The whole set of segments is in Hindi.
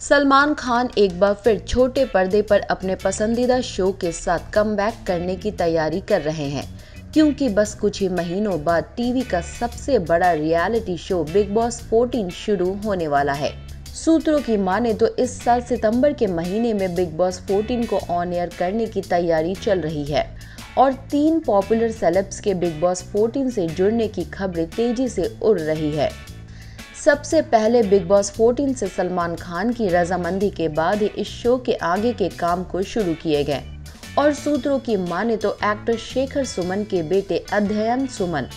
सलमान खान एक बार फिर छोटे पर्दे पर अपने पसंदीदा शो के साथ कम करने की तैयारी कर रहे हैं। क्योंकि बस कुछ ही महीनों बाद टीवी का सबसे बड़ा रियलिटी शो बिग बॉस 14 शुरू होने वाला है। सूत्रों की माने तो इस साल सितंबर के महीने में बिग बॉस 14 को ऑन एयर करने की तैयारी चल रही है। और तीन पॉपुलर सेलेब्स के बिग बॉस 14 से जुड़ने की खबरें तेज़ी से उड़ रही है। सबसे पहले बिग बॉस 14 से सलमान खान की रजामंदी के बाद ही इस शो के आगे के काम को शुरू किए गए। और सूत्रों की माने तो एक्टर शेखर सुमन के बेटे अध्ययन सुमन,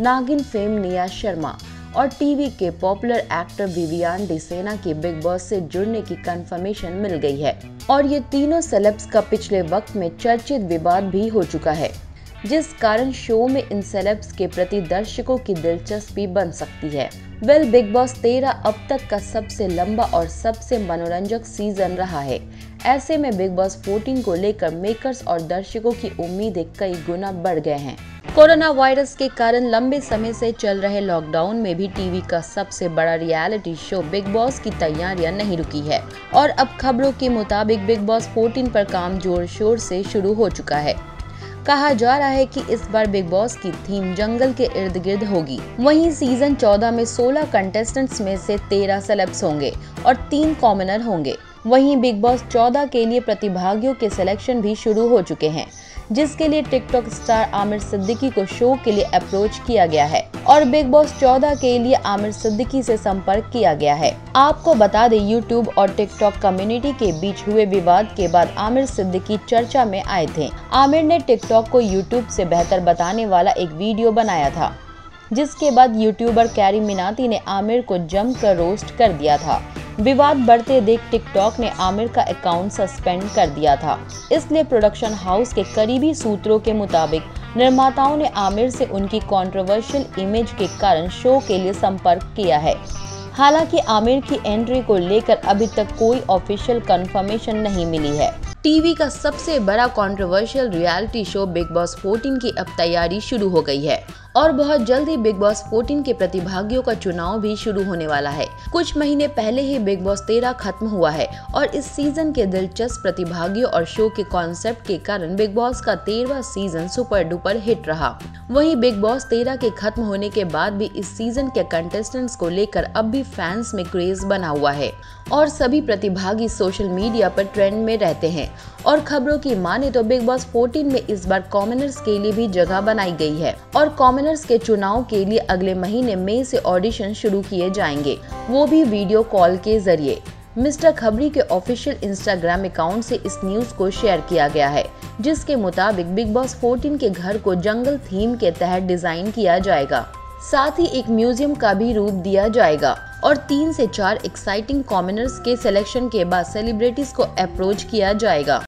नागिन फेम निया शर्मा और टीवी के पॉपुलर एक्टर विवियान डिसेना की बिग बॉस से जुड़ने की कंफर्मेशन मिल गई है। और ये तीनों सेलेब्स का पिछले वक्त में चर्चित विवाद भी हो चुका है। जिस कारण शो में इन सेलेब्स के प्रति दर्शकों की दिलचस्पी बन सकती है। वेल बिग बॉस तेरह अब तक का सबसे लंबा और सबसे मनोरंजक सीज़न रहा है। ऐसे में बिग बॉस 14 को लेकर मेकर्स और दर्शकों की उम्मीदें कई गुना बढ़ गए हैं। कोरोना वायरस के कारण लंबे समय से चल रहे लॉकडाउन में भी टीवी का सबसे बड़ा रियलिटी शो बिग बॉस की तैयारियाँ नहीं रुकी है। और अब खबरों के मुताबिक बिग बॉस 14 पर काम ज़ोर शोर से शुरू हो चुका है। कहा जा रहा है कि इस बार बिग बॉस की थीम जंगल के इर्द गिर्द होगी। वहीं सीज़न 14 में 16 कंटेस्टेंट्स में से 13 सेलेब्स होंगे और तीन कॉमनर होंगे। वहीं बिग बॉस 14 के लिए प्रतिभागियों के सिलेक्शन भी शुरू हो चुके हैं, जिसके लिए टिकटॉक स्टार आमिर सिद्दीकी को शो के लिए अप्रोच किया गया है। और बिग बॉस 14 के लिए आमिर सिद्दीकी से संपर्क किया गया है। आपको बता दें यूट्यूब और टिकटॉक कम्युनिटी के बीच हुए विवाद के बाद आमिर सिद्दीकी चर्चा में आए थे। आमिर ने टिकटॉक को यूट्यूब से बेहतर बताने वाला एक वीडियो बनाया था, जिसके बाद यूट्यूबर कैरी मिनाती ने आमिर को जमकर रोस्ट कर दिया था। विवाद बढ़ते देख टिकटॉक ने आमिर का अकाउंट सस्पेंड कर दिया था। इसलिए प्रोडक्शन हाउस के करीबी सूत्रों के मुताबिक निर्माताओं ने आमिर से उनकी कंट्रोवर्शियल इमेज के कारण शो के लिए संपर्क किया है। हालाँकि आमिर की एंट्री को लेकर अभी तक कोई ऑफिशियल कंफर्मेशन नहीं मिली है। टीवी का सबसे बड़ा controversial reality show Bigg Boss 14 की अब तैयारी शुरू हो गई है। और बहुत जल्द ही बिग बॉस 14 के प्रतिभागियों का चुनाव भी शुरू होने वाला है। कुछ महीने पहले ही बिग बॉस 13 खत्म हुआ है और इस सीज़न के दिलचस्प प्रतिभागियों और शो के कॉन्सेप्ट के कारण बिग बॉस का तेरहवा सीज़न सुपर डुपर हिट रहा। वहीं बिग बॉस 13 के खत्म होने के बाद भी इस सीज़न के कंटेस्टेंट्स को लेकर अब भी फैंस में क्रेज बना हुआ है और सभी प्रतिभागी सोशल मीडिया पर ट्रेंड में रहते हैं। और खबरों की माने तो बिग बॉस 14 में इस बार कॉमनर्स के लिए भी जगह बनाई गई है और कॉमनर्स के चुनाव के लिए अगले महीने मई से ऑडिशन शुरू किए जाएँगे। वो भी वीडियो कॉल के ज़रिए। मिस्टर खबरी के ऑफिशियल इंस्टाग्राम अकाउंट से इस न्यूज़ को शेयर किया गया है, जिसके मुताबिक बिग बॉस 14 के घर को जंगल थीम के तहत डिज़ाइन किया जाएगा। साथ ही एक म्यूज़ियम का भी रूप दिया जाएगा और तीन से चार एक्साइटिंग कॉमनर्स के सिलेक्शन के बाद सेलिब्रिटीज को अप्रोच किया जाएगा।